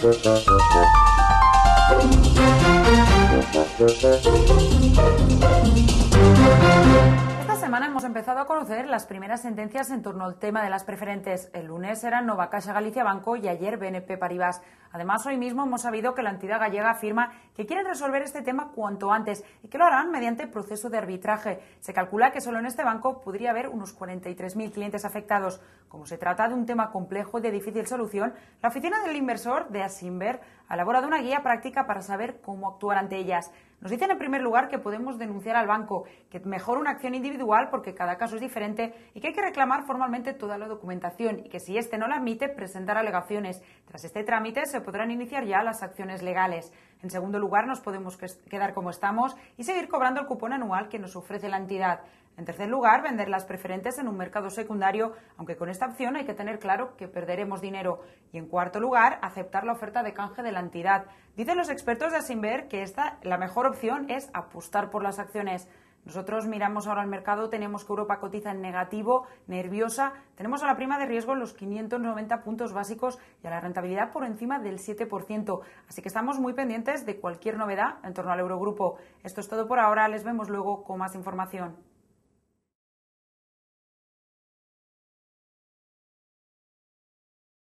Esta semana hemos empezado a conocer las primeras sentencias en torno al tema de las preferentes. El lunes eran Nova Caixa Galicia Banco y ayer BNP Paribas. Además, hoy mismo hemos sabido que la entidad gallega afirma que quieren resolver este tema cuanto antes y que lo harán mediante proceso de arbitraje. Se calcula que solo en este banco podría haber unos 43.000 clientes afectados. Como se trata de un tema complejo y de difícil solución, la oficina del inversor de Asimber ha elaborado una guía práctica para saber cómo actuar ante ellas. Nos dicen en primer lugar que podemos denunciar al banco, que mejor una acción individual porque cada caso es diferente y que hay que reclamar formalmente toda la documentación y que si éste no la admite, presentar alegaciones. Tras este trámite se podrán iniciar ya las acciones legales. En segundo lugar, nos podemos quedar como estamos y seguir cobrando el cupón anual que nos ofrece la entidad. En tercer lugar, vender las preferentes en un mercado secundario, aunque con esta opción hay que tener claro que perderemos dinero. Y en cuarto lugar, aceptar la oferta de canje de la entidad. Dicen los expertos de Asimber que esta, la mejor opción es apostar por las acciones. Nosotros miramos ahora al mercado, tenemos que Europa cotiza en negativo, nerviosa, tenemos a la prima de riesgo en los 590 puntos básicos y a la rentabilidad por encima del 7%. Así que estamos muy pendientes de cualquier novedad en torno al Eurogrupo. Esto es todo por ahora, les vemos luego con más información.